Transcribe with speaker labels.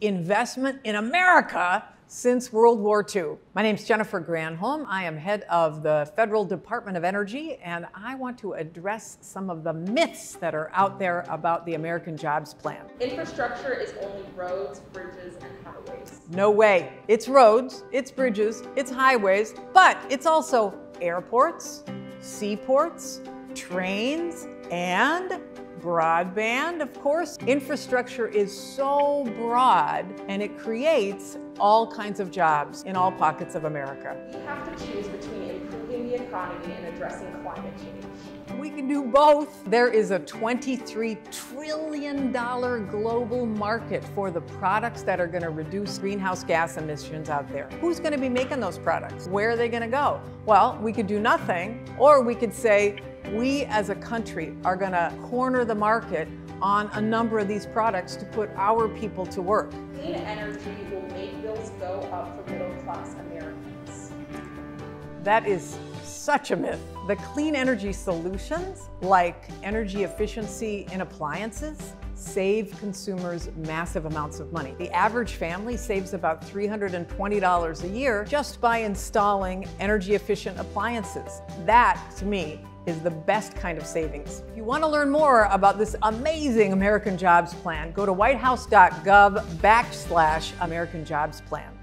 Speaker 1: investment in America since World War II. My name is Jennifer Granholm. I am head of the Federal Department of Energy, and I want to address some of the myths that are out there about the American Jobs Plan.
Speaker 2: Infrastructure is only roads, bridges, and highways.
Speaker 1: No way. It's roads, it's bridges, it's highways, but it's also airports, seaports, trains, and broadband, of course. Infrastructure is so broad and it creates all kinds of jobs in all pockets of America.
Speaker 2: We have to choose between improving the economy and addressing climate change.
Speaker 1: We can do both. There is a $23 trillion global market for the products that are going to reduce greenhouse gas emissions out there. Who's going to be making those products? Where are they going to go? Well, we could do nothing, or we could say, we as a country are going to corner the market on a number of these products to put our people to work.
Speaker 2: Clean energy will make bills go up for middle class Americans.
Speaker 1: That is such a myth. The clean energy solutions, like energy efficiency in appliances, save consumers massive amounts of money. The average family saves about $320 a year just by installing energy efficient appliances. That, to me, is the best kind of savings. If you want to learn more about this amazing American Jobs Plan, go to whitehouse.gov backslash American Jobs Plan.